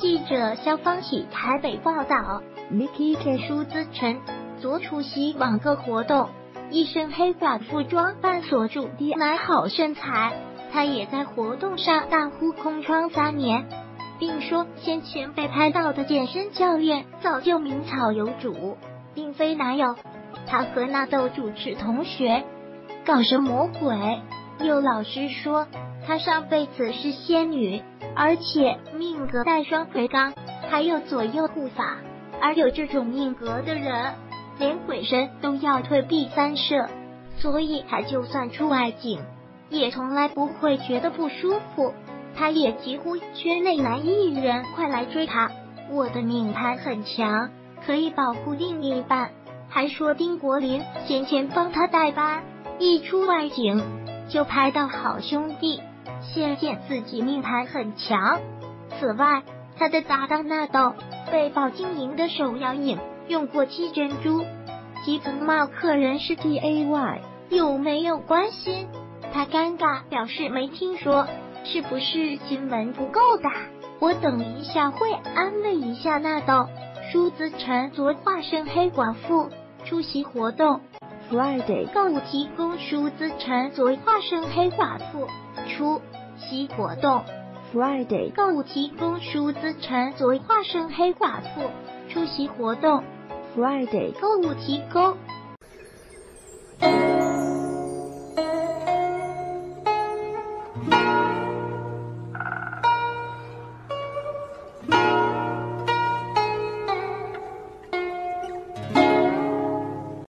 记者肖芳喜台北报道，Miki K 舒资成昨出席网购活动，一身黑寡妇装扮锁住低奶好身材。他也在活动上大呼空窗三年，并说先前被拍到的健身教练早就名草有主，并非男友。他和纳豆主持同学，搞什么鬼？又老师说他上辈子是仙女，而且命格带双魁罡，还有左右护法。而有这种命格的人，连鬼神都要退避三舍，所以他就算出外景。也从来不会觉得不舒服，他也几乎圈内男艺人快来追他。我的命盘很强，可以保护另一半。还说丁国林先前帮他代班，一出外景就拍到好兄弟，显见自己命盘很强。此外，他的搭档纳豆被曝经营的手摇饮用过期珍珠，基曾冒客人是 T A Y，有没有关心？他尴尬表示没听说，是不是新闻不够大？我等一下会安慰一下纳豆。舒子晨昨化身黑寡妇出席活动。Friday 购物提供书资产作为化身黑寡妇出席活动。Friday 购物提供书资产作为化身黑寡妇出席活动。Friday 购物提供。